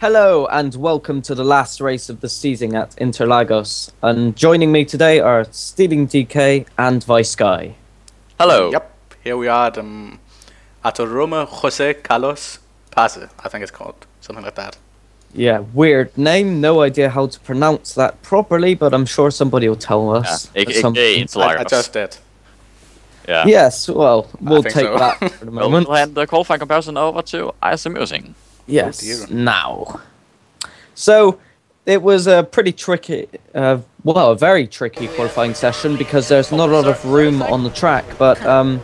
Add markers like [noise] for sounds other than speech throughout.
Hello and welcome to the last race of the season at Interlagos. And joining me today are Stealing DK and Vice Guy. Hello. Yep, here we are at um, Autoroma Jose Carlos Pace, I think it's called. Something like that. Yeah, weird name. No idea how to pronounce that properly, but I'm sure somebody will tell us. ik, at ik, some det er point. I, I Interlagos. just did. Yeah. Yes, well, we'll take so. that [laughs] for the moment. we'll hand the qualifying comparison over to Ice Amusing. Yes, now. So, it was a pretty tricky, uh, well, a very tricky qualifying session because there's not a lot of room on the track, but um,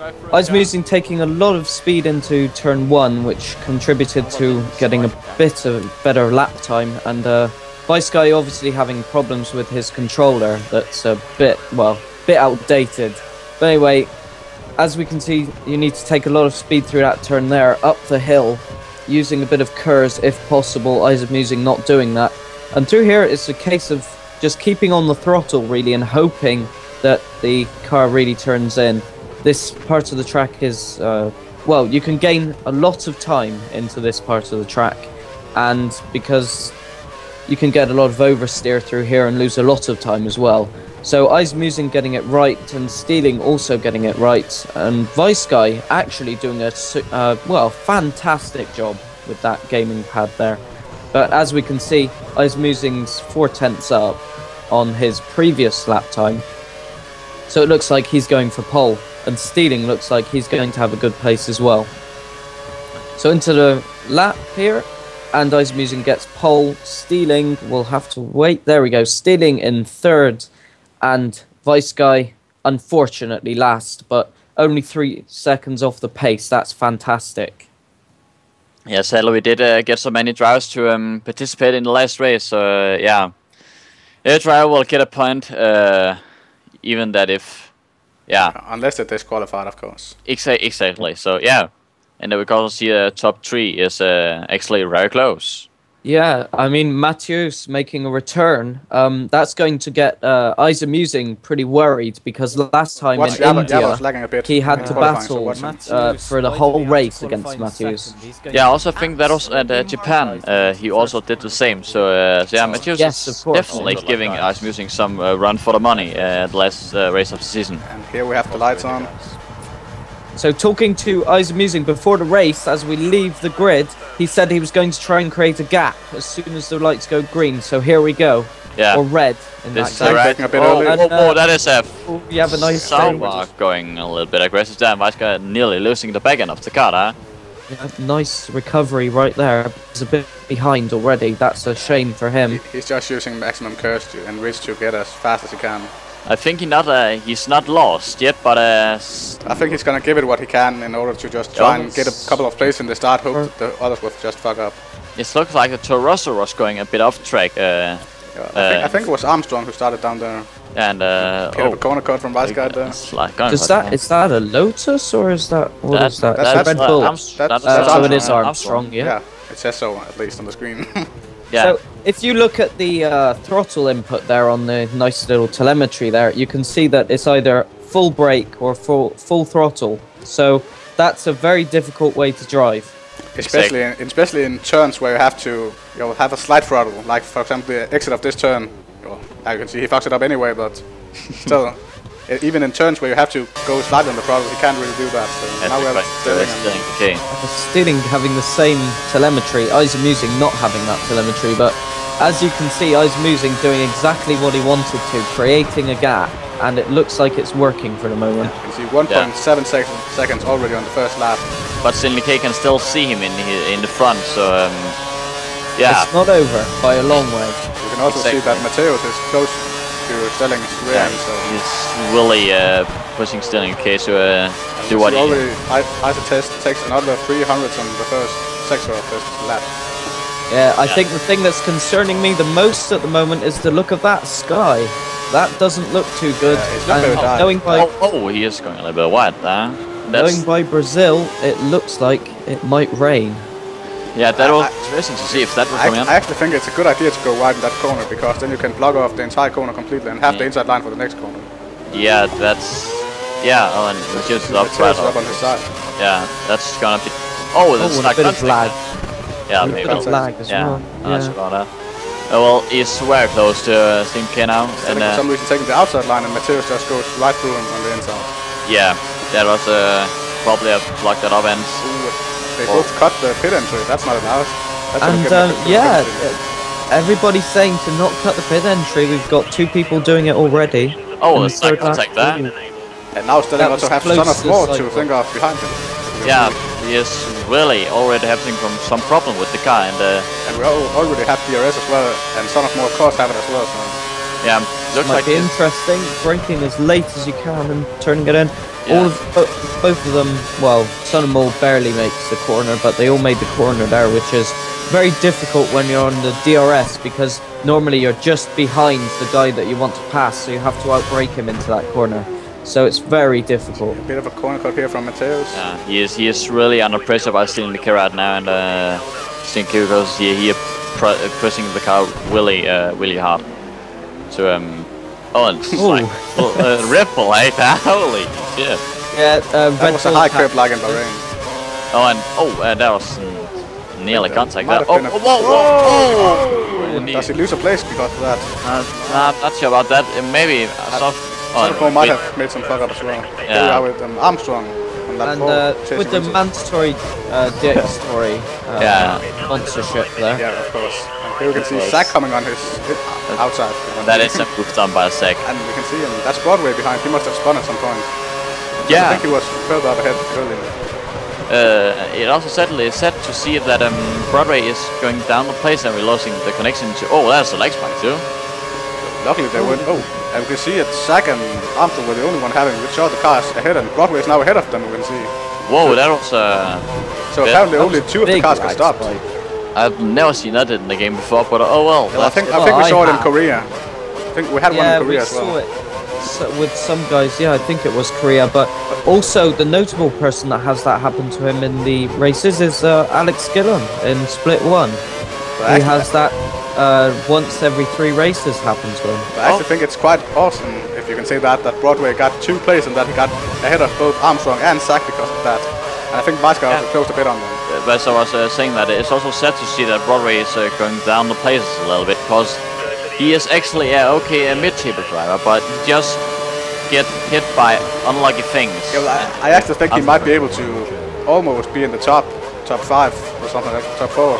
I was using taking a lot of speed into turn one, which contributed to getting a bit of better lap time, and uh, Vice Guy obviously having problems with his controller that's a bit, well, bit outdated. But anyway, as we can see, you need to take a lot of speed through that turn there, up the hill, using a bit of curves if possible. Isaac Musing not doing that. And through here, it's a case of just keeping on the throttle really and hoping that the car really turns in. This part of the track is, uh, well, you can gain a lot of time into this part of the track, and because you can get a lot of oversteer through here and lose a lot of time as well. So Eyes Musing getting it right and Stealing also getting it right and Vice Guy actually doing a uh, well fantastic job with that gaming pad there. But as we can see, Eyes Musing's four tenths up on his previous lap time. So it looks like he's going for pole and Stealing looks like he's going to have a good pace as well. So into the lap here, and Eyes Musing gets pole. Stealing will have to wait. There we go. Stealing in third, and Vice Guy unfortunately last, but only three seconds off the pace. That's fantastic. Yeah, sadly we did uh, get so many drivers to um, participate in the last race. So uh, yeah, every driver will get a point, uh, even that if, yeah, Unless they're disqualified, of course. exa- exactly. So yeah, and then we can also see the top three is uh, actually very close. Yeah, I mean Matthews making a return. Um, that's going to get uh, Eyes Amusing pretty worried because last time Watch in Jabba, India Jabba's a bit. he had in to qualifying, so battle uh, for the whole race against Matthews. Yeah, I also think that was at uh, Japan. Uh, he also did the same. So, uh, so yeah, Matthews Yes, is of course. definitely giving Ice Musing some uh, run for the money uh, at the last uh, race of the season. And here we have the lights on. So talking to Eyes Amusing before the race, as we leave the grid, he said he was going to try and create a gap as soon as the lights go green. So here we go, Yeah, or red in this that is case. the right. taking a bit Oh, early. oh, oh, that uh, is a you have a nice Sauber going a little bit aggressive there. Vice guy nearly losing the back end of the car. Huh? Yeah, nice recovery right there. He's a bit behind already. That's a shame for him. He's just using maximum curves to, and reach to get as fast as he can. I think he not uh, he's not lost yet, but uh, s- I think he's gonna give it what he can in order to just try and get a couple of places in the start. Hope the others will just fuck up. it looks like the Toro Rosso was going a bit off track. Uh, Yeah, I, think, I Uh, think it was Armstrong who started down there. and uh, He had a oh, corner cut from Vice Guy there. it's like Is for that it. is that a Lotus or is that what That- is that? that's- It's a that's, Red uh, Bull. That's- that's, that's so it is Armstrong. Armstrong, yeah. Yeah, it says so at least on the screen. [laughs] Yeah. So if you look at the uh, throttle input there on the nice little telemetry there, you can see that it's either full brake or full full throttle. So that's a very difficult way to drive. especially in, especially in turns where you have to you know, have a slight throttle, like for example the exit of this turn. Well, you can see he fucks it up anyway, but [laughs] still, even in turns where you have to go slightly on the throttle, he can't really do that. So That's now we have right. Sterling That's and- Sterling, okay. Stealing having the same telemetry, Eyes Amusing not having that telemetry, but as you can see, Eyes Amusing doing exactly what he wanted to, creating a gap, and it looks like it's working for the moment. You can see 1.7 seconds, seconds already on the first lap. But Stanley K can still see him in the, in the front, so um, yeah. It's not over by a long way. You can also see that Mateus is close to Sterling's rear Yeah, end, so he's really uh, pushing Sterling K to uh, do what he he already I- Isa test takes another 300 on the first sector of this lap. Yeah, I Yeah. think the thing that's concerning me the most at the moment is the look of that sky. That doesn't look too good. Yeah, it's not and very knowing by Oh, oh, he is going a little bit wide there. knowing That's, by Brazil, it looks like it might rain. yeah, that I- was interesting to see if that will I, come. I actually think it's a good idea to go wide in that corner because then you can block off the entire corner completely and have the inside line for the next corner. Yeah, that's yeah. Oh, and Matthias is up Mateus right up on his side. Yeah, that's gonna be. Oh, Oh, that's and a like bit of nothing. lag. Yeah, A maybe. bit of lag as yeah, well. that's Yeah. about that. Uh, well, he's very close to uh, Team K now, I and think for uh, some reason taking the outside line and Mateus just goes right through him on the inside. yeah, that was uh, probably a blocked that up and Ooh, they both cut the pit entry. That's not allowed. That's gonna And um, yeah, uh, everybody's saying to not cut the pit entry. We've got two people doing it already. oh, And let's not third lap- contact that. And now Stelling that also was have close Son of to More to think of behind him. Yeah, he is really already having from some problem with the car, and uh, And we al- already have DRS as well, and Son of More of course have it as well. So yeah, looks Might like be interesting. Braking as late as you can and turning it in. Yeah. All of bo- both of them. Well, Son and Mole barely makes the corner, but they all made the corner there, which is very difficult when you're on the DRS because normally you're just behind the guy that you want to pass, so you have to outbrake him into that corner. So it's very difficult. a bit of a corner cut here from Mateus. Yeah, he is he is really under pressure by stealing the car right now, and uh, stealing car because he he pr- uh, pressing the car really uh, really hard. So um, oh, and it's Ooh. like uh, ripple, eh? [laughs] Holy shit! Yeah, uh, That Red was a high had- curb like in Bahrain. Oh, and oh, uh, that was mm, nearly contact. Might That. Oh, oh, whoa, whoa, whoa! And he- Does he lose a place because of that? uh, nah, I'm not sure about that. Uh, maybe uh, soft. Son of More Oh, might wait. have made some fuck up as well. Yeah. Here are with um, Armstrong on that And uh, with the mandatory uh, Dick [laughs] story uh, Yeah. sponsorship there. Yeah, of course. And here we can see course. Zach coming on his hit outside. That is a move done by Zach. And we can see him. That's Broadway behind. He must have spun at some point. Yeah. I think he was further up ahead earlier. Uh, it also sadly is sad to see that um, Broadway is going down the place and we're losing the connection to. Oh, that's a leg spike too. Luckily they went. Oh, and we can see it. Zach and Armstrong were the only one having which other cars ahead, and Broadway is now ahead of them. We can see. Whoa, that was. Uh, So Yeah. apparently only two of the cars got stopped. spike. I've never seen that in the game before, but oh well. Well, I think I Well, think we I saw it in. Korea. I think we had one in Korea we as well. saw it so, with some guys. Yeah, I think it was Korea, but also the notable person that has that happen to him in the races is uh, Alex Gillum in Split One. But He actually- has that uh, once every three races happen to him. I actually think it's quite awesome, if you can say that, that Broadway got two plays and that he got ahead of both Armstrong and Zach because of that. And I think Vizcar also Yeah. closed a bit on them. Uh, But as I was uh, saying that it's also sad to see that Broadway is uh, going down the places a little bit because he is actually yeah okay a mid-table driver, but he just get hit by unlucky things. Yeah, well, I, I actually think he might be able to almost be in the top top five or something like top four.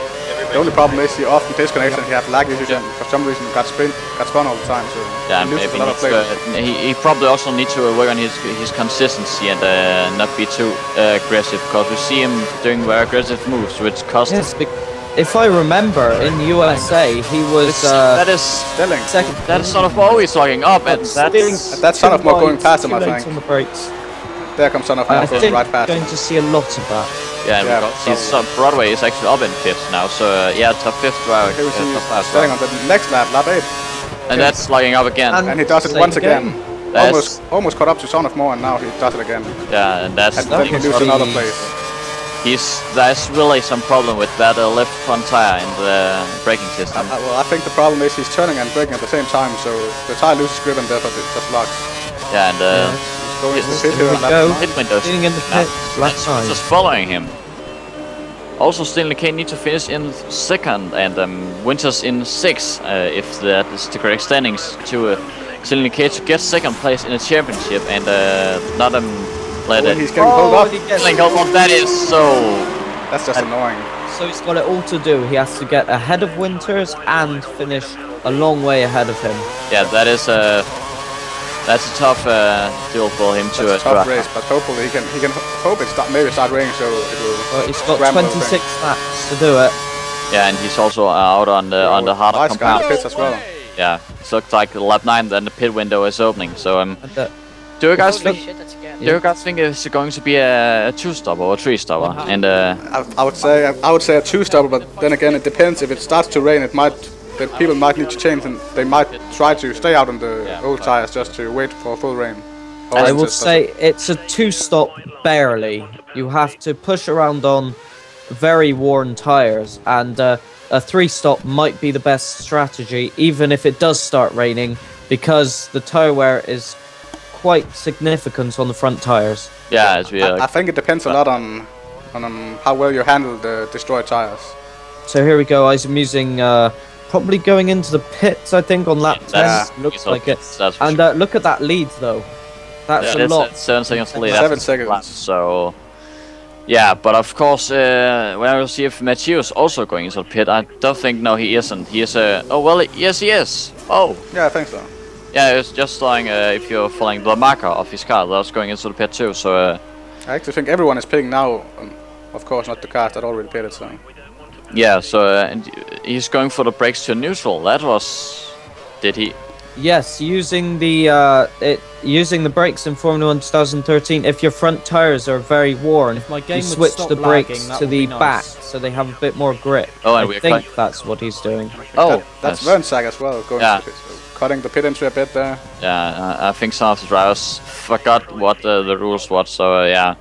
The only problem is he often disconnects and he had lag issues and for some reason got spin got spun all the time. So Yeah, he loses maybe a lot of needs to, uh, he, he probably also needs to uh, work on his his consistency and uh, not be too uh, aggressive because we see him doing very aggressive moves, which cost. Yes, bec- if I remember, in USA he was uh, that is Stelling. second. that is sort of always talking up, and Stealing that's That's son of too Mo going wide, past him, I think. On the brakes. There comes Son of I Mo going think right past going to see a lot of that. yeah, Yeah, because probably. he's, uh, Broadway is actually up in fifth now, so uh, yeah, top fifth driver, Here we uh, see top five Stelling on the next lap, lap 8. and that's logging up again. And- And he does it once again. again. Almost almost caught up to Son of Mo and now he does it again. yeah, and that's And the then thing. he loses another place. He's there's really some problem with that uh, left front tire in the braking system. Uh, well, I think the problem is he's turning and braking at the same time, so the tire loses grip and therefore it just locks. Yeah, and uh, He's going to Yes. the pit Here here we go. pit windows. Sitting in the pit, left That's side. just following him. Also, Stanley K need to finish in second, and um, Winters in sixth, uh, if that is the correct standings, to uh, Stanley K to get second place in the championship, and uh, not um, let Oh, it. he's getting pulled up. he gets- Stanley K- oh, that is so. That's just annoying. So he's got it all to do. He has to get ahead of Winters and finish a long way ahead of him. Yeah, that is a. That's a tough uh, deal for him to. That's a uh, tough race, but hopefully he can he can hope it start maybe start raining so it will. But he's got 26 bit. laps to do it. Yeah, and he's also uh, out on the on the harder Nice compound. the pits as well. Yeah, it looks like lap nine, then the pit window is opening. So um, And, do you guys think? shit. Do you guys think it's going to be a, a two stopper or a three stopper? And uh, I, I would say I would say a two stopper, but then again it depends. If it starts to rain, it might the people might need to change and they might try to stay out on the Yeah. old tires just to wait for full rain. Or I it's will just- say it's a two stop barely. You have to push around on very worn tires, and uh, a three stop might be the best strategy, even if it does start raining, because the tire wear is quite significant on the front tires. yeah, as we I, I think it depends a lot on on um, how well you handle the destroyed tires. so here we go. I'm using uh, probably going into the pits. I think on lap That's- ten. Looks like it. That's for And sure. uh, look at that lead though. That's Yeah, a lot. seven seconds lead. Seven seconds. lap, so yeah, but of course, uh, when I will see if Mathieu is also going into the pit, I don't think no, he isn't. He is a. oh well, yes, he is. Oh, Yeah, I think so. yeah, it's just like uh, if you're following the marker of his car, that's going into the pit too. So uh, I actually think everyone is pitting now. Um, of course, not the cars that already pitted. So yeah, so uh, and he's going for the brakes to neutral. That was. Did he? Yes, using the uh, it using the brakes in Formula One 2013. If your front tires are very worn, If my game you switch the brakes lagging, to the nice. back so they have a bit more grip. Oh, and I we're think cut- that's what he's doing. Oh, that, that's that's- Vernsack as well, going Yeah. to the pit, so cutting the pit entry a bit there. Yeah, I, I think some of the drivers forgot what uh, the rules was. So uh, yeah.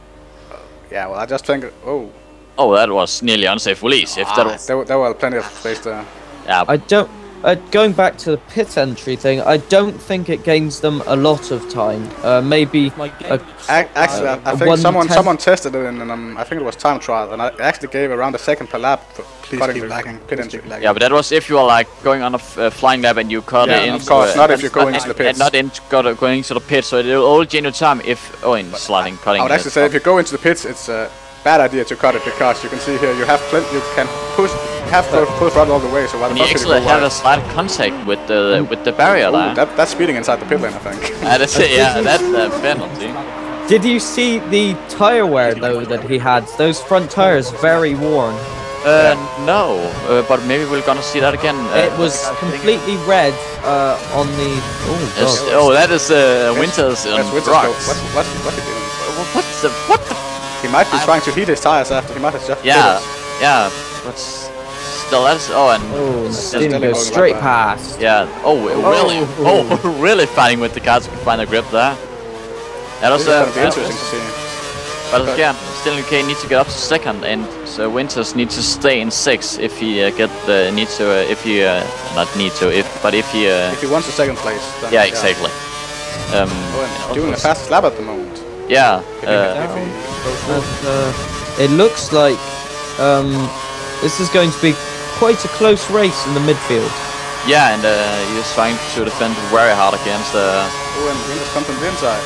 Yeah, well, I just think, oh, Oh, that was nearly unsafe release. If that ah, was, there, were- there were plenty of space there. yeah, I don't. Uh, going back to the pit entry thing, I don't think it gains them a lot of time. Uh, maybe a, would stop Ac- Actually, I. I Uh, think someone tenth- someone tested it in, in um, I think it was time trial, and I actually gave around a second per lap for cutting the lagging. pit entry. yeah, but that was if you were like going on a f- uh, flying lap and you cut Yeah, it of in. course, not if you're going into the And pits. not in got, going into the pit, so it will all gain you time if oh in sliding cutting. I would it. actually say if you go into the pits, it's a bad idea to cut it because you can see here you have plenty, you can push, you have full, full throttle all the way. So why the And you fuck should you actually go have a slight contact with the with the barrier Ooh, there. that, that's speeding inside the pit lane, I think. [laughs] That's it, yeah, that's a penalty. Did you see the tire wear though that he had? Those front tires very worn. Uh, no, uh, but maybe we're gonna see that again. Uh, it was completely red uh, on the. Oh oh, that is uh, Winters on That's Winters rocks. go- What, what, what's he doing? What's the what the? He might be I'm- trying to heat his tires after. He might have just Yeah, pitted. yeah, but s- still that's oh and Oh, Still Steen going goes right straight back. past. yeah oh really oh [laughs] really fighting with the cars to find a grip there. That was This uh, be interesting to see. But Okay. again, still K needs to get up to second, and so Winters needs to stay in six if he uh, get the need to uh, if he uh, not need to if but if he uh, If he wants the second place, then yeah exactly. Um, Oh, and doing a fast lap at the moment. Yeah, uh, if he goes through. And, uh, it looks like um, this is going to be quite a close race in the midfield. yeah, and uh, he's trying to defend very hard against. Uh, Oh, and Winters comes from the inside.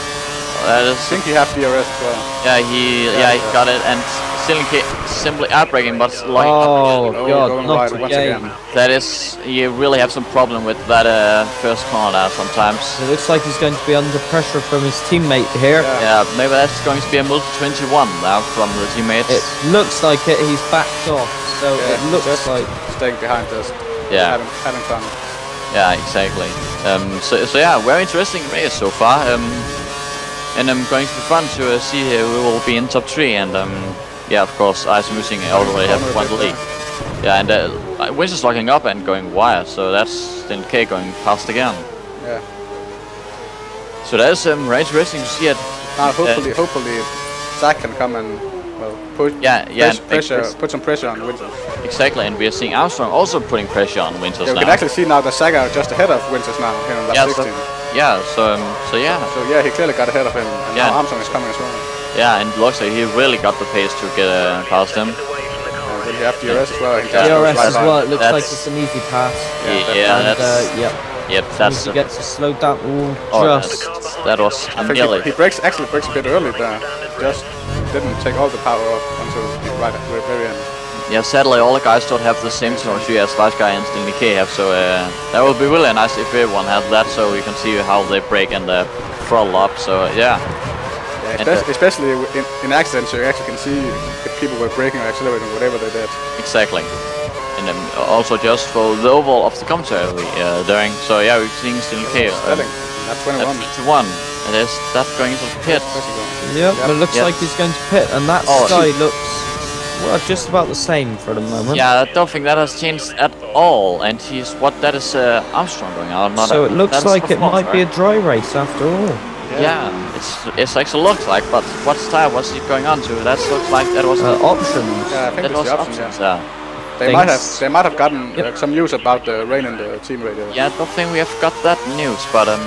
That is I think he have DRS as well. yeah he yeah he yeah. got it and still K simply outbraking, but like Oh Oh, god, going not wide once again. again. that is you really have some problem with that uh, first corner sometimes. It looks like he's going to be under pressure from his teammate here. Yeah. Yeah, maybe that's going to be a multi 21 now from the teammates. It looks like it. He's backed off, so Yeah, it looks just like. staying behind us. yeah, Having, having fun. yeah, exactly. Um, so, so yeah, very interesting race so far. Um, and I'm going to be fun to uh, see uh, who will be in top three. And um, yeah, of course, Ice Musing already have won the league. Yeah, and uh, Wiz is locking up and going wide, so that's still K going past again. Yeah. So that's um, very racing to see it. Now hopefully, hopefully, Zach can come and well put Yeah, yeah, press- and make pressure, put some pressure on Winters. Exactly, and we are seeing Armstrong also putting pressure on Winters Yeah, we now. can actually see now that Saga are just ahead of Winters now here in lap Yeah, so- 16. Yeah, so um, so yeah. So yeah, he clearly got ahead of him, and Yeah. now Armstrong is coming as well. Yeah, and looks like he really got the pace to get uh, past him. Uh, will he have DRS as well? He Yeah. DRS right as well. It looks like it's an easy pass. Yeah, Yeah, and that's uh, yep. yep. Needs That's to get to slow down. Ooh, oh, just. that was I nearly. he, he breaks actually breaks a bit early there. Just didn't take all the power off until the right Yeah, sadly all the guys don't have the same technology as Last Guy and Stingy K have, so uh, that would be really nice if everyone had that, so you can see how they break and uh, throttle up. So yeah, Yeah, And, especially, uh, especially in, in accidents, you actually can see if people were braking or accelerating, whatever they did. exactly. And um, also just for the overall of the commentary uh, during. So yeah, we're seeing Stingy K. That's 21. At 21. And is that going into the pit? Especially. Yep, Yep. but it looks Yep. like he's going to pit, and that Oh, sky looks well just about the same for the moment. Yeah, I don't think that has changed at all. And he's what that is uh, Armstrong going out. Not So a- it looks like it performance, might be a dry race after all. Yeah, it's it's actually looks like, but what style was he going on to? That looks like that was Uh, options. Yeah, I think that was the option. options. Yeah. Yeah. They might have they might have gotten Yep. uh, some news about the rain and the team radio. Yeah, I don't think we have got that news, but um,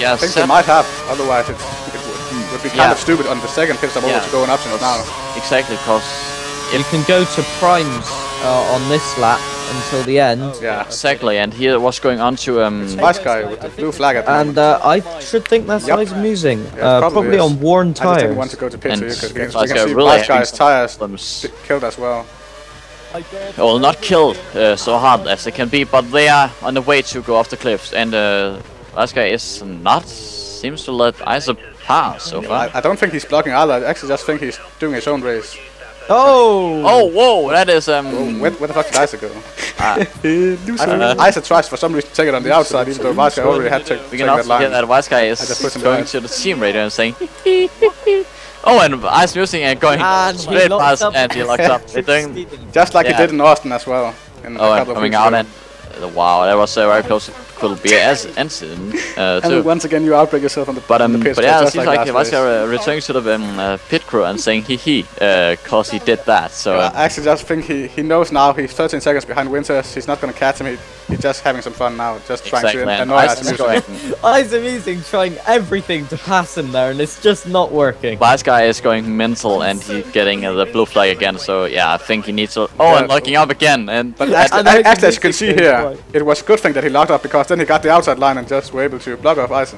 yeah, I think they might have. Otherwise, it's, it would, would be kind Yeah. of stupid on the second pit stop over Yeah. to go in options now. exactly because You can go to primes uh, on this lap until the end. Yeah. Exactly, and here was going on to um. Nice guy with the blue flag at the And uh, I should think that's Yep. Ice Musing. Yeah, uh, probably probably, is. on worn I just didn't want to go to pit And so you we can, we can see really Vice guy's tires problems. killed as well. Well, not killed uh, so hard as they can be, but they are on the way to go off the cliffs, and uh, this guy is not seems to let Isaac pass so far. I, I don't think he's blocking either. I actually just think he's doing his own race. Oh! Oh, whoa! That is um. Where, where the fuck did Isaac go? Ah. I, [laughs] Isaac tries for some reason to take it on the outside, even though Vice guy already had to We take can that also hear line. that Wise guy is going to the team radio and saying. [laughs] oh, and Ice Music and going And straight past up. and he locked up. [laughs] Doing. Just like Yeah. he did in Austin as well. In a Oh, and coming out and. Uh, wow, that was uh, very close. Could be as incident uh, And too. once again, you outbreak yourself on the, But on um, the pit but yeah, it seems like, like, last Vasca race. uh, returning to the um, uh, pit crew and saying hee hee, uh, cause he did that. So uh, I actually just think he, he knows now he's 13 seconds behind Winters. He's not going to catch him. He, he's just having some fun now, just trying exactly. to And annoy Ice us. is going. [laughs] Ice Musing trying everything to pass him there, and it's just not working. Wise guy is going mental and he's getting uh, the blue flag again. So yeah, I think he needs to. Oh, Yeah. and locking up again. And But and- actually, actually, as you can see here, it was a good thing that he locked up because then he got the outside line and just were able to block off Ice.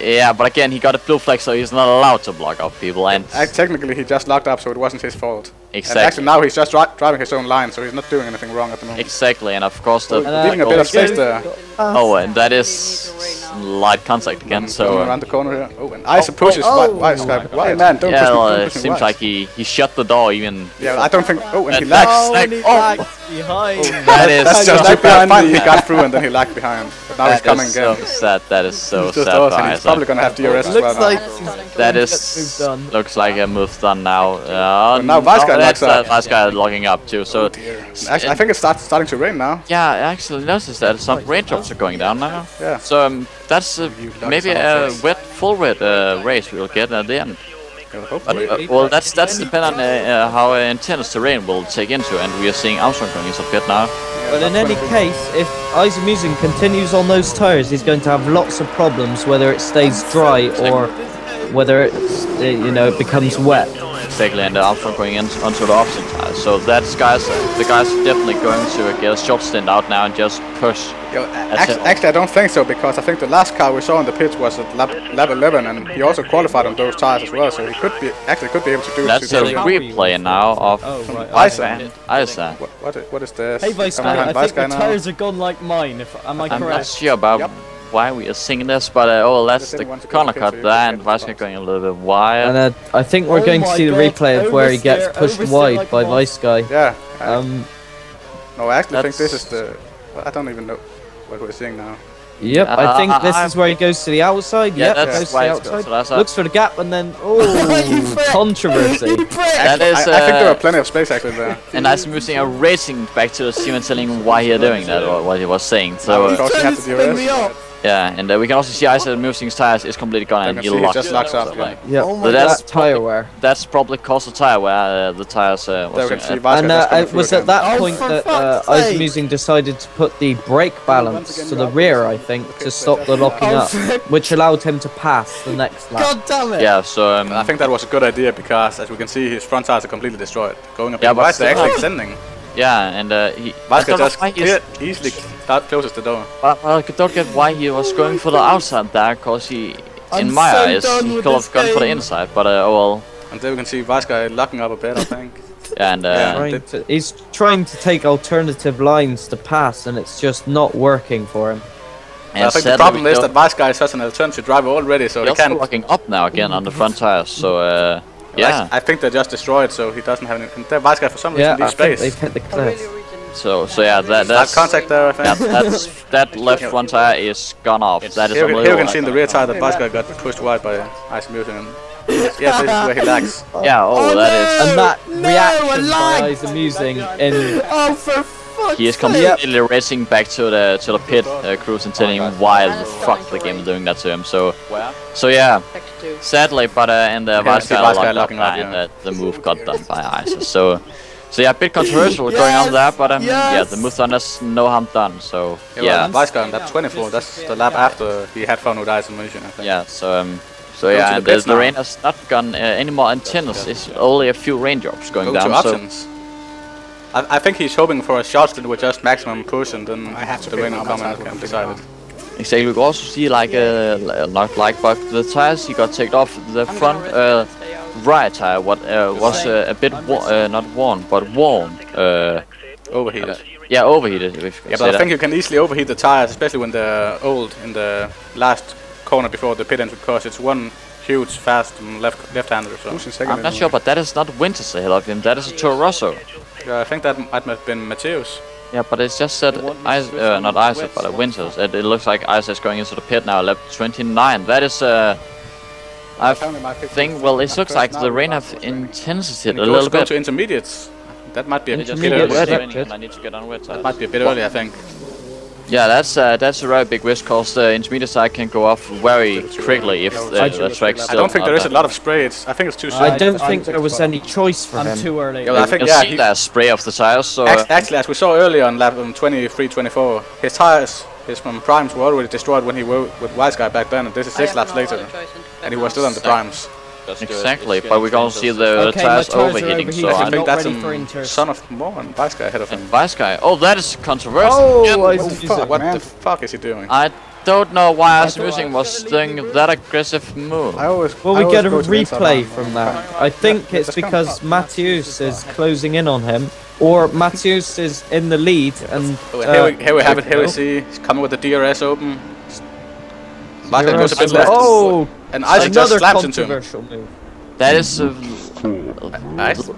Yeah, but again, he got a blue flag, so he's not allowed to block off people. And Ac- Technically, he just locked up, so it wasn't his fault. Exactly. And actually, now he's just dri- driving his own line, so he's not doing anything wrong at the moment. exactly, and of course the. And, uh, Leaving a bit of space there. Oh, and that is light contact again. So. Going uh, around the corner here. Oh, and Ice pushes oh, Why, Wise guy. Why, man? Don't yeah, push me, well, don't it push seems Wise. like he he shut the door even. Yeah, I don't think. Oh, and he lags. Oh, Lag- and he oh. lags behind. [laughs] That is That's so just too bad. Finally, he got through and then he lagged behind. But now he's coming is again. so sad. That is so sad off, for and he's Isaac. probably gonna have DRS as well Looks like That moved is done. looks like a move done now. Uh, now Vice guy locks up. uh, Vice guy logging up too. So Actually, I think it's start, starting to rain now. yeah, I actually noticed that some raindrops are going down now. Yeah. So um, that's uh, maybe a wet, full wet uh, race we'll get at the end. Yeah, uh, well, that's that's depend on uh, uh, how uh, intense the rain will take into, and we are seeing Armstrong going into pit now. But in any case, if Isaac Musing continues on those tires, he's going to have lots of problems, whether it stays dry or whether it's, uh, you know, it becomes wet. Exactly, and Armstrong going in onto the opposite tires. So that's guys, uh, the guys definitely going to get a short stint out now and just push. Yo, actually, actually, I don't think so because I think the last car we saw in the pits was at lap, lap 11, and he also qualified on those tires as well. So he could be actually could be able to do That's to a replay now of Oh, right. Isaac. Isaac. What, what, what is this? Hey, Vice Coming Guy, I think Vice the Guy now. tires are gone like mine. If am I I'm not correct? sure about Yep. Why we are singing this, but uh, oh, that's the didn't want to go corner cut there, and get Vasquez going a little bit wide. And uh, I think we're Oh going to my see the replay of where he gets pushed wide like by a. Vice Guy. Yeah. Um, no, I actually think this is the. well, I don't even know what we're seeing now. yep, Uh, I think this I- is where he goes to the outside. Yeah, yep, that's goes to the it's good. outside. So that's Looks for the gap and then [laughs] oh, controversy. [laughs] You prick. That I, I think there are plenty of space actually there. [laughs] and Ice Musing are racing back to the team and telling him why he are doing that or what he was saying. So Of uh, course, he Trying had to the spin me DRS. up. yeah, and uh, we can also see Ice Musing's tires is completely gone and he see he locked. just locks so, up, yeah. like, Yep, Oh my that's that's tire wear. that's probably caused the tire wear. Uh, the tires uh, was can uh, And uh, it was again. at that Oh, point for that fuck's uh, sake. Musing decided to put the brake balance to the rear, I think, to stop the locking Oh, up, which allowed him to pass the next lap. God damn it. yeah. So um, I think that was a good idea because, as we can see, his front tires are completely destroyed. Going up Yeah, yeah, but right, they're actually extending. Yeah, and uh, he. I Vasquez don't just why he's- clear, easily start, closes the door. But, but I don't get why he was going for the outside there, cause he, I'm in my so eyes, he with could have gone for the inside. But uh, oh well. And there we can see Vice Guy locking up a bit, I think. [laughs] And uh, Yeah. Trying to, he's trying to take alternative lines to pass, and it's just not working for him. and I think the problem is that Vice Guy is such an alternative driver already, so They're he can't. locking up now again on the front tires. So uh, yeah. I, I think they're just destroyed, so he doesn't have any. and That Vice Guy for some reason Yeah, I leaves think space. they've hit the oh, cliff. So so yeah, that That that's contact there, I think. Yeah, that's that [laughs] left front tire is gone off. That is here, we- here we can see in the rear tire that Vice Guy got pushed wide by Ice Mutant. And [laughs] yeah, this is where he lags. Yeah. Oh, Oh, that is. And that No, reaction a by lag. Eyes Amusing in Oh, for fuck's He is sake. completely racing back to the to the pit, uh, Cruz, and telling him why the fuck the game is doing that to him. So, so yeah, sadly, but uh, and the Yeah, Vice guy locked up locking up, and yeah. uh, the move got done by [laughs] ISIS. So, so yeah, a bit controversial going on there, but um, yeah, the move done is no harm done. So Yeah, yeah, well, Vice Guy on lap 24. That's the lap after he had fun with Ice and Mission, I think. yeah. So um, so yeah, the and the, bits the rain has not gone uh, any more intense. It's only a few raindrops going Go down. to So options. I, I think he's hoping for a shot that with just maximum push and then I have to the pick rain will him come and I can have to decide pick it. Exactly. We could also see like uh, not like but the tires he got taken off the front uh, right tire what uh, was uh, a bit wa- uh, not worn but worn. Uh, Overheated. yeah, overheated. If you can Yeah, but I that. think you can easily overheat the tires, especially when they're old in the last corner before the pit end because it's one huge fast um, left left-hander. So Who's in second? I'm not sure, but that is not Winters ahead of him. That is a Toro Rosso. Yeah, I think that might have been Mateus. Yeah, but it's just said Is- uh, not Isaac, but uh, Winters. It, it looks like Isaac's going into the pit now, lap 29. That is uh, I Apparently my pick think. was Well, it looks like the rain but have after it's raining. intensity a Go, little go bit. to intermediates. That might be a bit just Intermediate get early. wet. I need to get on wet tires. Might be a bit early, I think. Yeah, that's uh, that's a very big risk because the intermediate side can go off very quickly if the, I- the track's I don't think there is a lot of spray. It's, I think it's too soon. I don't I think think there was any choice for I'm him. too early. Yeah, well, I think You yeah. see He, that spray off the tires, so actually, as we saw earlier on lap um, 23, 24, his tires, his from primes were already destroyed when he were with Wise Guy back then, and this is six laps later, and he was still on the primes. Exactly. But we can see the Okay, tires my tires overheating, so. I I think that's ready for Inter. son of Moore and Wise Guy ahead of him. And Vice guy. Oh, that is controversial. Oh, Again. I What the fuck, What man? the fuck is he doing? I don't know why Ice Musing was doing that aggressive move. I always. Well, we always get a go to the inside replay from that. I think it's because Matthews is closing in on him, or Matthews is in the lead, and uh, here, we, here we have it. Here we see he's coming with the DRS open. Martin goes a bit left, Oh, and Isaac just another slams into him. controversial move. That is. Uh, Nice.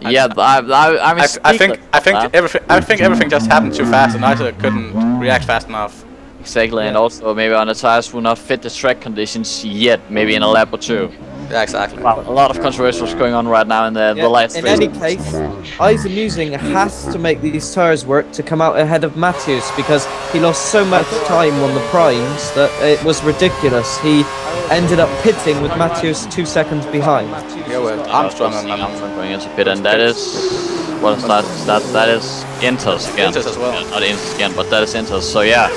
yeah, I, I, I'm I, I think I think that. everything I think everything just happened too fast, and Isaac couldn't react fast enough. Exactly, and also maybe on the tires will not fit the track conditions yet, maybe in a lap or two. Yeah, exactly. Wow, a lot of controversy was going on right now in the, Yeah, the last in any case, Isaac Musing has to make these tires work to come out ahead of Matthews because he lost so much time on the primes that it was ridiculous. He ended up pitting with Matthews two seconds behind. Yeah, well, Armstrong and Armstrong going into pit, and that is what is that? That that is Inters again. Inters as well. Yeah, not Inters again, but that is Inters. So yeah,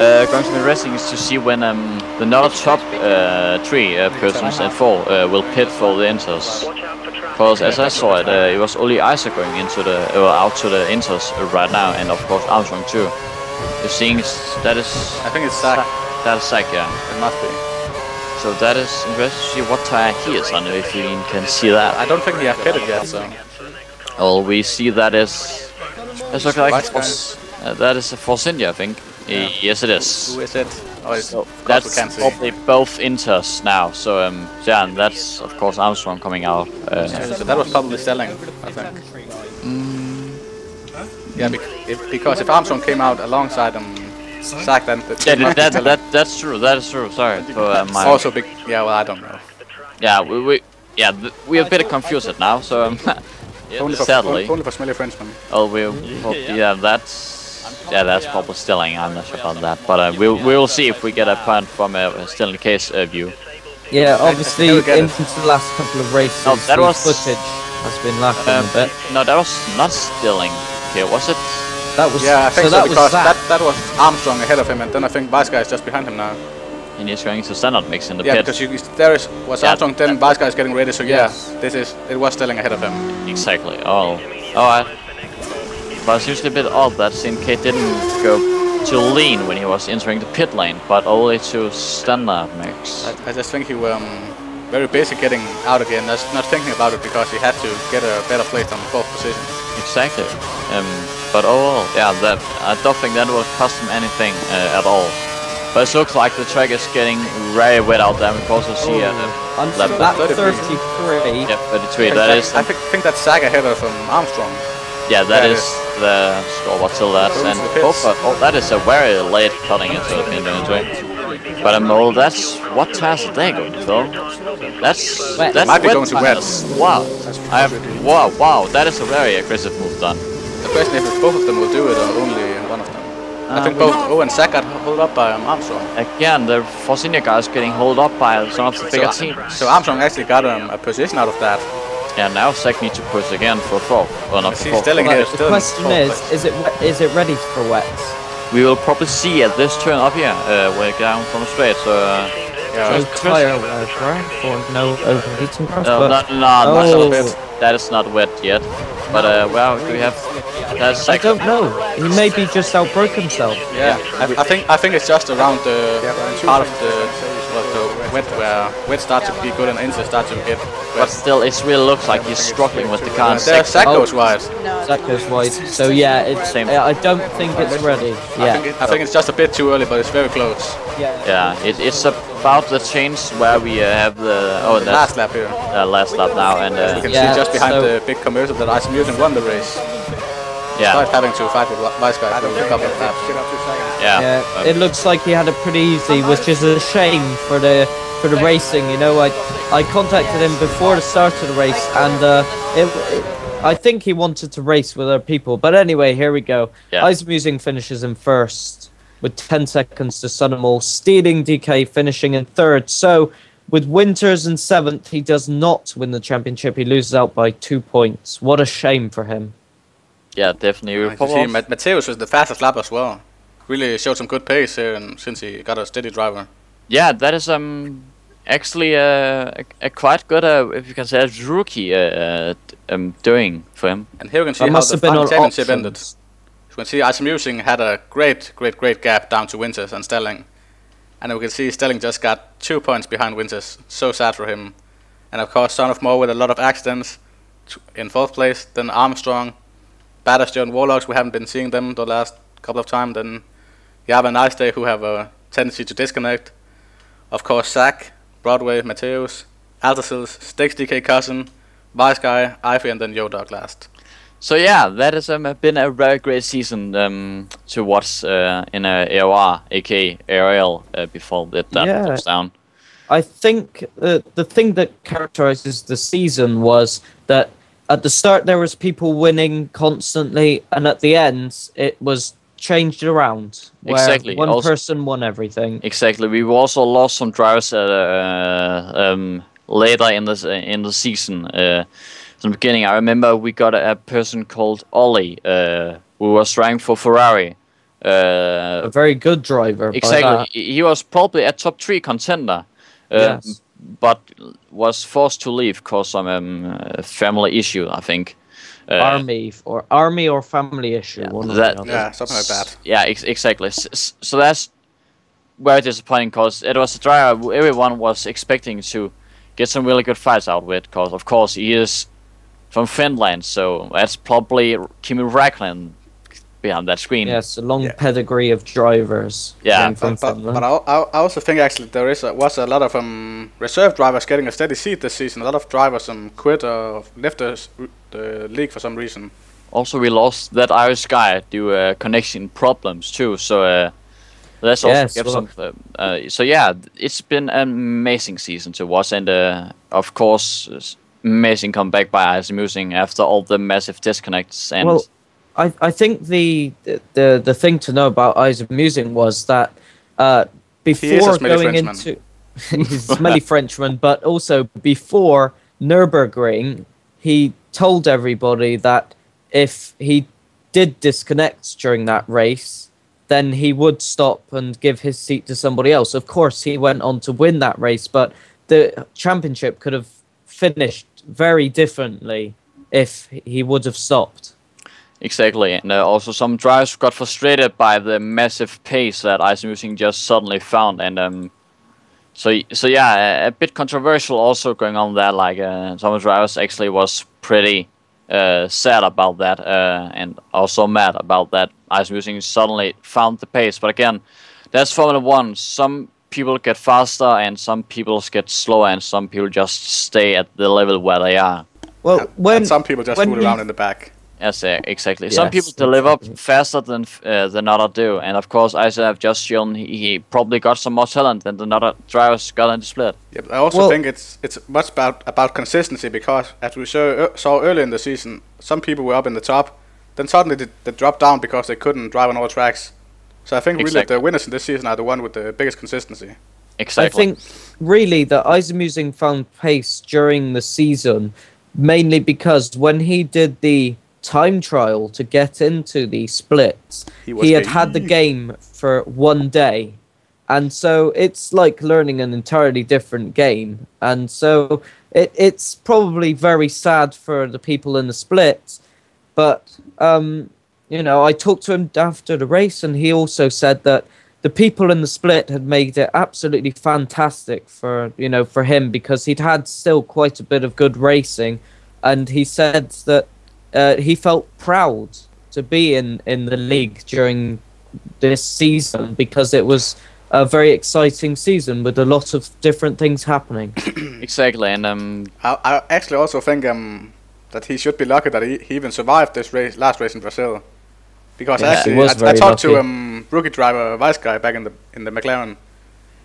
uh, going to be interesting is to see when um, the not top uh, three uh, persons and four uh, will pit for the Inters. Because as I saw it, uh, it was only Isaac going into the uh, out to the Inters uh, right now, and of course Armstrong too. You're seeing that is I think it's Zach. that is Zach, yeah. It must be. So that is interesting to see what tire he is on, if you can see that. I don't think he has pitted yet, so Well, we see that is. It looks like Force, uh, that is a Force India, I think. Uh, yes, it is. who is it? Oh, it's, So of course we that's can't see. probably both Inters now. So um, yeah, and that's of course Armstrong coming out. Uh, So that was probably selling, I think. Yeah, bec- if, because if Armstrong came out alongside him, Zach, then th- yeah, it that, that that's true. That is true. Sorry for uh, my. also big. Yeah, well, I don't know. yeah, we, we yeah we are a bit confused now. So um, [laughs] Only for, sadly, only for smelly Frenchmen. oh we [laughs] yeah that's. Yeah, that's probably Stilling. I'm not sure about that, but uh, we'll we'll see if we get a point from a still in case uh, view. Yeah, obviously he'll into the last couple of races, No, that the was- footage has been lacking Um, a bit. no, that was not Stilling. Okay, was it? That was Yeah, I think so. so, that was because Zach. that, that was Armstrong ahead of him, and then I think Vice Guy is just behind him now. And he's going to standard mix in the Yeah, pit. because you, there is was Yeah, Armstrong, then Vice Guy is getting ready. So yeah, Yes. this is it was Stelling ahead of him. Exactly. Oh, alright. But it's usually a bit odd that Sinclair didn't go to lean when he was entering the pit lane, but only to standard mix. I, I just think he was um, very busy getting out again. Just not thinking about it because he had to get a better place on the fourth position. Exactly. Um, but overall, yeah, that I don't think that will cost him anything uh, at all. But it looks like the track is getting very wet out there. We can also see uh, On lap, lap 33. 33. yeah, 33. I That think, is, I think, think that's Saga ahead of um, Armstrong. Yeah, that Yeah, is the score. What's till that? And to the pits. oh, oh, that is a very late cutting into the into into it. But um, well, that's what tires are they going to? That's Wet. that's Might be going to wet. Wow, I have wow wow. That is a very aggressive move done. The question is if both of them will do it or only one of them. I Uh, think both O and Zach got held up by um, Armstrong. Again, the Force India guys getting held up by some of the bigger so, teams. so Armstrong actually got um, a position out of that. Yeah, now Zach needs to push again for fourth. Well, not I for see Well, here the still question fourth is, place. is it we- is it ready for wets? We will probably see at this turn up here, uh, when it down from the straight. So uh, Yeah. no tire wear or no overheating grass. No, but no, no, Oh. not that is not wet yet. But uh, well, do we have? That's I don't know. He maybe just outbroke himself. Yeah, I, I think I think it's just around the part of the, the wet where wet starts to be good and into starts to get But still, it really looks like he's struggling with the car. in Their second. sack Oh. goes wide. That goes wide. So yeah, it's. Same. I don't think it's ready. I, Yeah. think it, I think it's just a bit too early, but it's very close. yeah. Yeah, it, it's about the change where we uh, have the oh the Last lap here. uh, last lap now, and You uh, can Yeah, see just behind so- the big commercial that Ice Mutant won the race. yeah, Despite having to fight with Vice Guy for a couple of laps. Yeah, Yeah, um, it looks like he had it pretty easy, which is a shame for the for the racing. You know, I I contacted him before the start of the race, and uh, it, it- I think he wanted to race with other people. But anyway, here we go. Yeah. Eyes Musing finishes in first with 10 seconds to Sunamall, stealing DK finishing in third. So with Winters in seventh, he does not win the championship. He loses out by two points. What a shame for him. yeah, definitely. You We'll can pop see off. Mateus was the fastest lap as well. Really showed some good pace here and since he got a steady driver. Yeah, that is um actually uh, a, a quite good uh, if you can say a rookie uh, uh, um doing for him. And here we can see That how must the have been final on championship ended. options. You can see Ice Musing had a great, great, great gap down to Winters and Stelling. And we can see Stelling just got two points behind Winters. So sad for him. And of course, Son of More with a lot of accidents in fourth place. Then Armstrong, Batterston, Warlocks, we haven't been seeing them the last couple of times. Then Yava and Nice Day, who have a tendency to disconnect. Of course, Sack, Broadway, Mateus, Altacils, Sticks DK Cousin, Vice Guy, Ivy, and then Yo Dog last. So yeah, that has um, been a very great season um, to watch uh, in a AOR, aka Ariel, uh, before that, that Yeah. goes down. I think uh, the thing that characterizes the season was that at the start there was people winning constantly, and at the end it was changed around. Exactly, One also- person won everything. Exactly. We also lost some drivers at, uh, um, later in the in the season. Uh, from the beginning, I remember we got a, a person called Ollie, uh, who was driving for Ferrari. Uh, A very good driver. exactly. He was probably a top three contender. Uh, Yes. But was forced to leave because of um, a family issue, I think. Uh, army or army or family issue. yeah, one that- Yeah, something like that. Yeah, ex- exactly. S- s- so that's very disappointing because it was a driver everyone was expecting to get some really good fights out with. Because of course he is from Finland, so that's probably Kimi Räikkönen behind that screen. Yes, a long Yeah. pedigree of drivers. Yeah, from But, but, but I, I I also think actually there is a, was a lot of um, reserve drivers getting a steady seat this season. A lot of drivers um, quit or left the, the league for some reason. Also, we lost that Irish guy due uh, connection problems too. So uh, let's also Yes, well- some. Uh, uh, so yeah, it's been an amazing season to watch, and uh, of course, s- amazing comeback by Ice Musing after all the massive disconnects and. Well, I, I think the, the the thing to know about Isaac Musing was that uh, before going Frenchman. into [laughs] he's a smelly Frenchman, but also before Nurburgring, he told everybody that if he did disconnect during that race, then he would stop and give his seat to somebody else. Of course, he went on to win that race, but the championship could have finished very differently if he would have stopped. Exactly, and uh, also some drivers got frustrated by the massive pace that Ice Musing just suddenly found, and um, so so yeah, a, a bit controversial also going on there. Like uh, some drivers actually was pretty uh, sad about that, uh, and also mad about that Ice Musing suddenly found the pace. But again, that's Formula One. Some people get faster, and some people get slower, and some people just stay at the level where they are. Well, And- when and some people just when fool around in the back. Yes, uh, exactly. Some people deliver exactly. faster than uh, than other do, and of course, as I've just shown, he, he probably got some more talent than the other drivers got in the split. Yeah, but I also Well- think it's it's much about about consistency because as we saw, uh, saw earlier in the season, some people were up in the top, then suddenly they, they dropped down because they couldn't drive on all tracks. So I think really Exactly. the winners in this season are the one with the biggest consistency. Exactly. I think really that Isamusing found pace during the season mainly because when he did the time trial to get into the splits, He he had had the game for one day. And so it's like learning an entirely different game. And so it it's probably very sad for the people in the split, but um, you know, I talked to him after the race, and he also said that the people in the split had made it absolutely fantastic for you know for him because he'd had still quite a bit of good racing, and he said that uh, he felt proud to be in in the league during this season because it was a very exciting season with a lot of different things happening. [clears throat] exactly, and um, I, I actually also think um that he should be lucky that he, he even survived this race last race in Brazil, because Yeah, actually was I, I very talked to lucky. um rookie driver Vice guy back in the in the McLaren,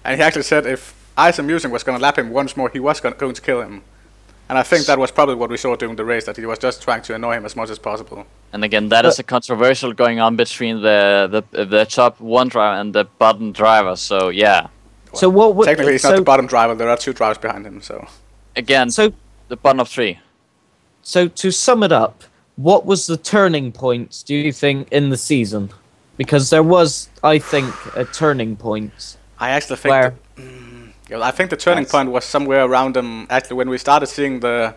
and he actually said if Ice Amusing was going to lap him once more, he was gonna, going to kill him. And I think that was probably what we saw during the race, that he was just trying to annoy him as much as possible. and again that is a controversial going on between the the the top one driver and the bottom driver. So yeah, so what? would- Technically, he's so, not the bottom driver, there are two drivers behind him, so... again, So the bottom of three. So to sum it up, what was the turning point, do you think, in the season? Because there was, I think, a turning point I actually think where the, yeah, I think the turning Yes. point was somewhere around um actually when we started seeing the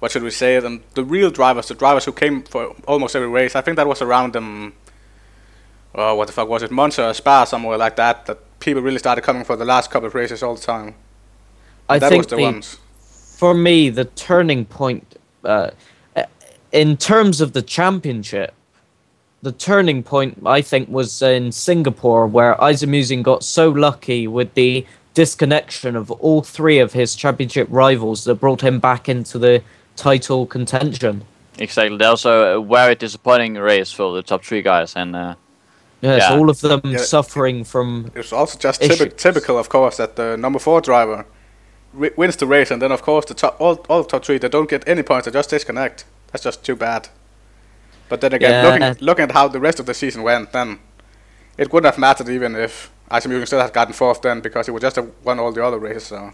what should we say them the real drivers the drivers who came for almost every race. I think that was around um oh what the fuck was it? Monza or Spa somewhere like that that people really started coming for the last couple of races all the time. I that think was the, the, ones. for me the turning point, uh, uh, in terms of the championship, the turning point I think was in Singapore where Isamusin got so lucky with the disconnection of all three of his championship rivals that brought him back into the title contention. Exactly. That was a very disappointing race for the top three guys, and uh, Yes, Yeah. all of them Yeah. suffering from it was also just typi- typical of course that the number four driver wi- wins the race and then of course the top all, all top three they don't get any points they just disconnect that's just too bad but then again Yeah. looking looking at how the rest of the season went then it wouldn't have mattered even if Icemugen still had gotten fourth then because he would just have won all the other races so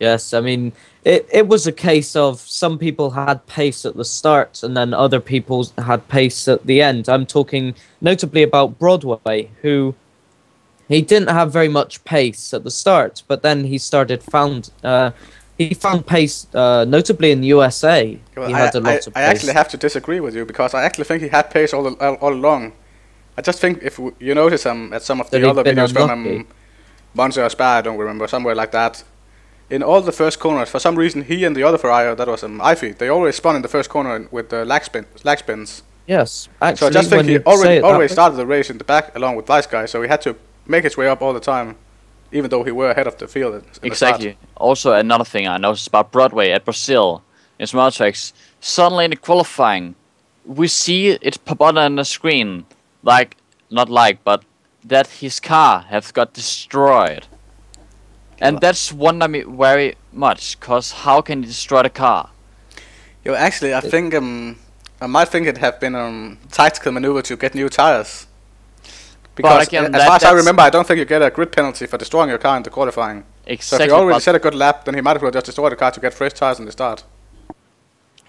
Yes, I mean it. It was a case of some people had pace at the start, and then other people had pace at the end. I'm talking notably about Broadway, who he didn't have very much pace at the start, but then he started found. Uh, he found pace, uh, notably in the USA. Well, he I, had a lot I, of I actually have to disagree with you because I actually think he had pace all, all, all along. I just think if w- you notice um, at some of That the other been videos from unlucky. um, Monza or Spa, I don't remember, somewhere like that. In all the first corners, for some reason, he and the other Ferrari, that was um, Ify, they always spun in the first corner with the lag, spin, lag spins. yes, actually, So I just when think he you say already it that always started the race in the back along with Vice Guy, so he had to make his way up all the time, even though he were ahead of the field. at- in the start. exactly. Also, another thing I noticed about Broadway at Brazil in small tracks. Suddenly in the qualifying, we see it pop up on the screen, like not like, but that his car has got destroyed. And that's wonder me very much, cause how can you destroy the car? Yo, actually, I think um, I might think it have been um tactical maneuver to get new tires. Because again, as far as I remember, I don't think you get a grid penalty for destroying your car in the qualifying. So Exactly. if you already set a good lap, then he might as well just destroy the car to get fresh tires in the start.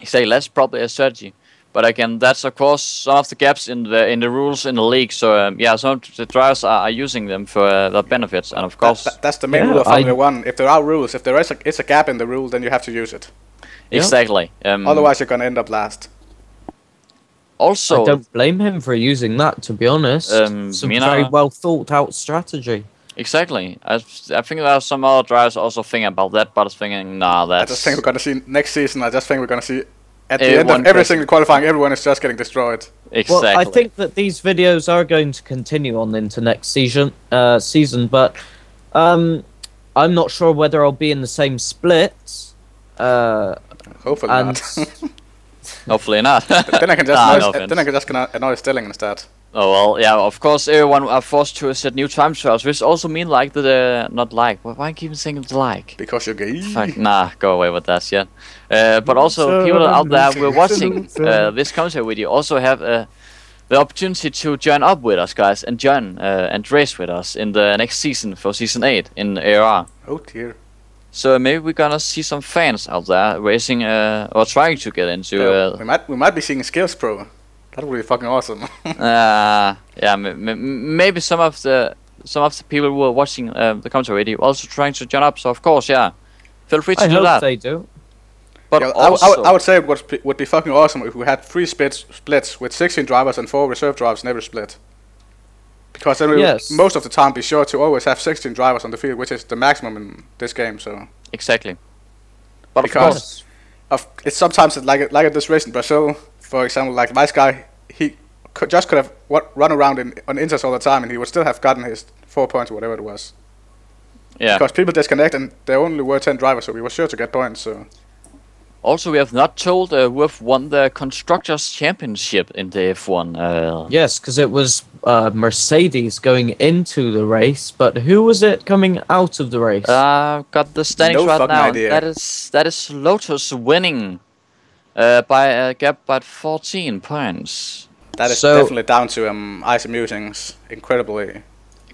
Exactly, that's probably a strategy. But again, that's of course some of the gaps in the in the rules in the league. So um, yeah, some of the drivers are, are using them for uh, their benefits, and of course, that- that's the main Yeah, rule of I- Formula One. If there are rules, if there is a, is a gap in the rule, then you have to use it. Yeah. exactly. Um, Otherwise, you're gonna end up last. also, I don't blame him for using that. To be honest, Um, it's a Mina- very well thought out strategy. exactly. I, I think there are some other drivers also thinking about that, but thinking, nah, I that's just think we're gonna see next season. I just think we're gonna see at the end of every gets- single qualifying, everyone is just getting destroyed. exactly. Well, I think that these videos are going to continue on into next season. Uh, season, but um, I'm not sure whether I'll be in the same split. Uh, Hopefully and not. [laughs] hopefully not. then I can just Nah, annoy, no then I can just gonna annoy Stilling instead. Oh well, yeah. Of course, everyone are forced to set new time trials, which also mean like the uh, not like. Why why keep saying the like? Because you're gay. Fuck, nah, go away with that shit. Uh, but also, people out there who are watching [laughs] uh, this commentary video also have uh, the opportunity to join up with us, guys, and join uh, and race with us in the next season for season 8 in AOR. Oh dear. So maybe we're gonna see some fans out there racing uh, or trying to get into. Yeah, Uh, we might we might be seeing Skills Pro. That would be fucking awesome. [laughs] uh, yeah, m- m- maybe some of the some of the people who are watching uh, the commentary video also trying to join up. So of course, yeah, feel free to I do hope that. they do. But Yeah, I, I, also, would- I would say it would be, would be fucking awesome if we had three splits, splits with 16 drivers and four reserve drivers in every split. Because then we Yes. would most of the time be sure to always have 16 drivers on the field, which is the maximum in this game. So exactly. But of Because- course, of, it's sometimes like like at this race in Brazil, for example, like Vice guy, he could, just could have what, run around in, on inters all the time, and he would still have gotten his four points or whatever it was. yeah. Because people disconnect, and there only were 10 drivers, so we were sure to get points. So Also, we have not told uh, who have won the constructors championship in the F1. Uh, Yes, because it was uh, Mercedes going into the race, but who was it coming out of the race? Uh, got the standings No right fucking now. idea. That is that is Lotus winning uh, by a gap by 14 points. that is So- definitely down to um, Ice Musings incredibly,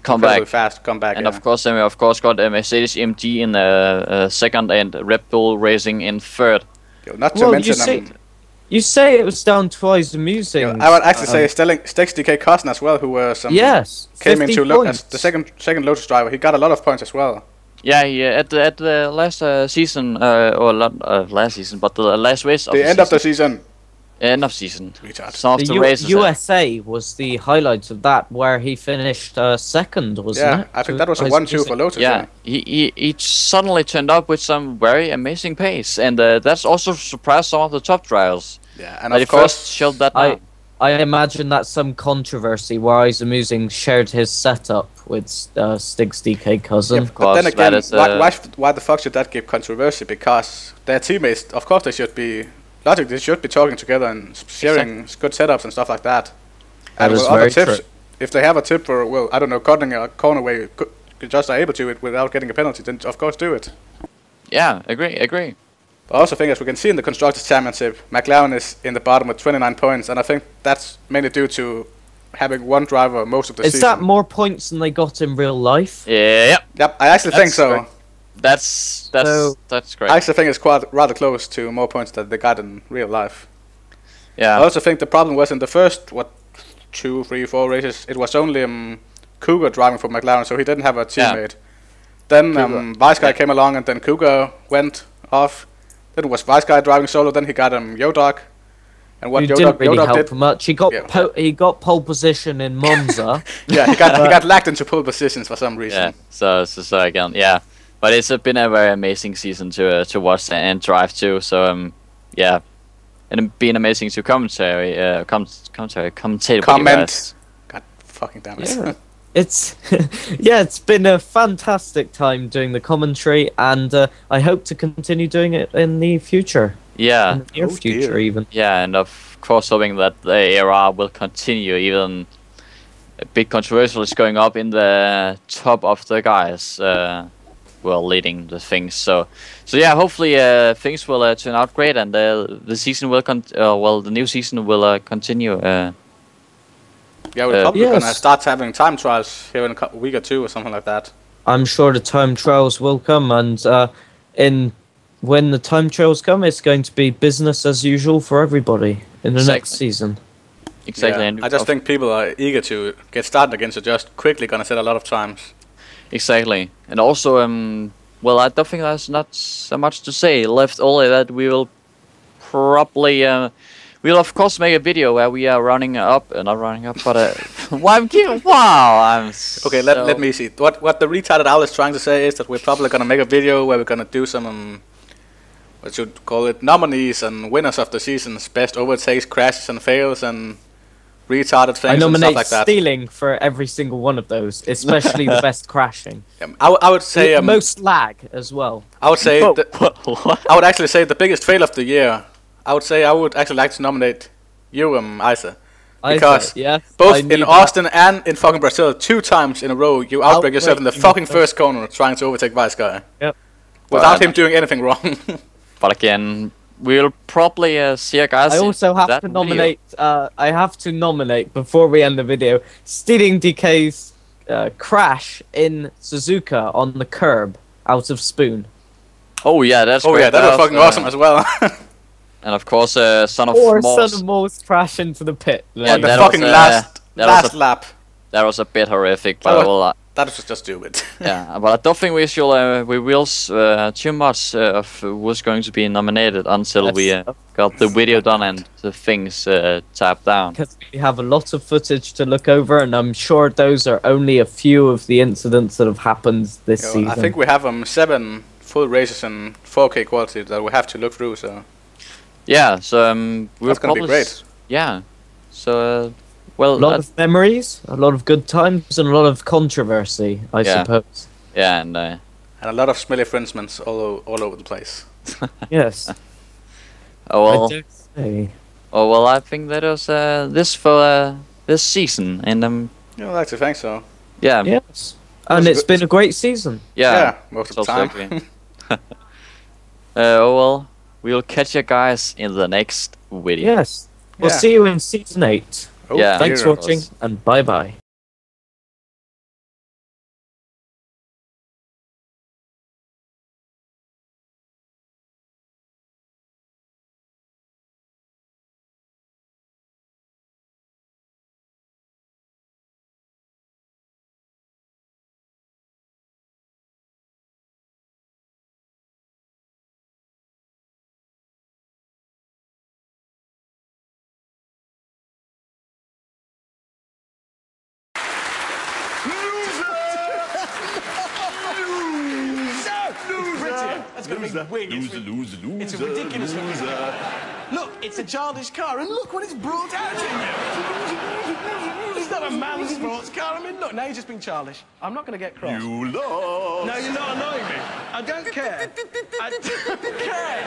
Comeback. incredibly fast comeback. And yeah. of course, then we of course got uh, Mercedes MG in uh, uh, second and Red Bull Racing in third. Yo, not to well, mention, you say um, you say it was down twice amusing. yo, I would actually say um, Stelling, Stex DK Costin as well, who was um, yes, came 50 into lo- as the second second Lotus driver. He got a lot of points as well. Yeah, yeah. At the at the last uh, season, uh, or not uh, last season, but the last race of the the end of the season, end of season. retard. Some The the, U- races. uh, USA was the highlights of that, where he finished uh, second, wasn't Yeah, it? I think that was a one-two for Lotus. yeah, he, he he suddenly turned up with some very amazing pace, and uh, that's also surprised some of the top drivers. yeah, and But of of course, course, showed that I- now. I imagine that's some controversy where Isamusing shared his setup with uh, Stig's DK cousin. Yeah, but course, then again, why, why, why the fuck should that give controversy? Because their teammates, of course, they should be logic. They should be talking together and s- sharing good setups and stuff like that. That and is other very tips, true. if they have a tip for, well, I don't know, cutting a corner where you could, just are able to it without getting a penalty, then of course do it. Yeah, agree, agree. But I also think, as we can see in the Constructors' Championship, McLaren is in the bottom with 29 points, and I think that's mainly due to having one driver most of the Is season. Is that more points than they got in real life? Yeah, Yep, Yep, I actually think so. correct. that's that's So- that's great. I actually think it's quite rather close to more points that they got in real life. yeah, I also think the problem was in the first what two, three, four races. It was only um, Cougar driving for McLaren, so he didn't have a teammate. Yeah. teammate. Then um, Vice Guy Yeah. came along, and then Cougar went off. Then it was Vice Guy driving solo. Then he got um, Yodok, and what Who Yodok, didn't really Yodok help did, much. He got Yeah. po- he got pole position in Monza. [laughs] yeah, he got he got [laughs] lagged into pole positions for some reason. yeah. So so so again, yeah. But it's been a very amazing season to uh, to watch and drive too. So um, yeah, and it's been amazing to commentary, uh, com- commentary, commentate with you Comment. guys. God fucking damn it. Yeah. [laughs] it's [laughs] yeah, it's been a fantastic time doing the commentary, and uh, I hope to continue doing it in the future, Yeah, in the near Oh, future dear. even. yeah, and of course hoping that the era will continue. Even a big controversial is going up in the top of the guys. Uh, well, leading the things. So, so yeah, hopefully uh, things will uh, turn out great, and uh, the season will con- uh, well, the new season will uh, continue. Yeah, we're Uh, probably gonna start having time trials here in a week or two or something like that. I'm sure the time trials will come, and uh, in when the time trials come, it's going to be business as usual for everybody in the next season. exactly. Yeah, and I just think people are eager to get started again, so just quickly gonna set a lot of times. Exactly, and also, um, well, I don't think there's not so much to say left. Only that we will probably, uh, we'll of course make a video where we are running up, uh, not running up, but uh, [laughs] why I'm giving, wow, I'm Okay, let, so- let me see. What what the retarded owl is trying to say is that we're probably gonna make a video where we're gonna do some um, what should call it nominees and winners of the season's best overtakes, crashes and fails and retarded things I and nominate stuff like that. stealing for every single one of those, especially the [laughs] best crashing. Um, I, would- I would say um, most lag as well. I would say Whoa, the, [laughs] what? I would actually say the biggest fail of the year. I would say I would actually like to nominate you, um, Isa. Because thought, yeah, Both I in knew that. Austin and in fucking Brazil, two times in a row, you outbreak yourself in the fucking first corner trying to overtake Vice Guy. Yep. Without Well, him doing anything wrong. [laughs] But again, we'll probably uh, see you guys. I also have that to nominate. Uh, I have to nominate before we end the video. Stealing DK's uh, crash in Suzuka on the curb out of Spoon. Oh yeah, that's oh great. yeah, that was fucking uh, awesome as well. [laughs] And of course, uh, son of Or Morse. Son of Morse crash into the pit. Yeah, the that fucking was, uh, last that was last a- lap. That was a bit horrific, That but was- well, uh, That was just stupid. [laughs] yeah, but I don't think we shall uh, we will s- uh, too much uh, of who's going to be nominated until we uh, got the video done and the things uh, tapped down. Because we have a lot of footage to look over, and I'm sure those are only a few of the incidents that have happened this You know, season. I think we have um, seven full races in 4K quality that we have to look through. So Yeah, so um, we'll That's gonna be great. Yeah, so uh, well, a lot uh, of memories, a lot of good times, and a lot of controversy, I Yeah. suppose. yeah, and uh, and a lot of smelly infringements all o- all over the place. [laughs] Yes. [laughs] oh well, dare oh well, I think that was uh, this for uh, this season, and um, Yeah, I like to think so. yeah, Yes. And it's been a great season. yeah, most of the time. [laughs] uh, oh well, we'll catch you guys in the next video. Yes. We'll Yeah. see you in season eight. Oh, Yeah. Thanks for watching, and bye bye. That's going to be wig. It's, Loser, loser, loser. it's a ridiculous loser. Look, it's a childish car, and look what it's brought out in you. It's not a man's sports car. I mean, look, now you're just being childish. I'm not going to get cross. You lost. No, you're not annoying me. I don't care. I don't care.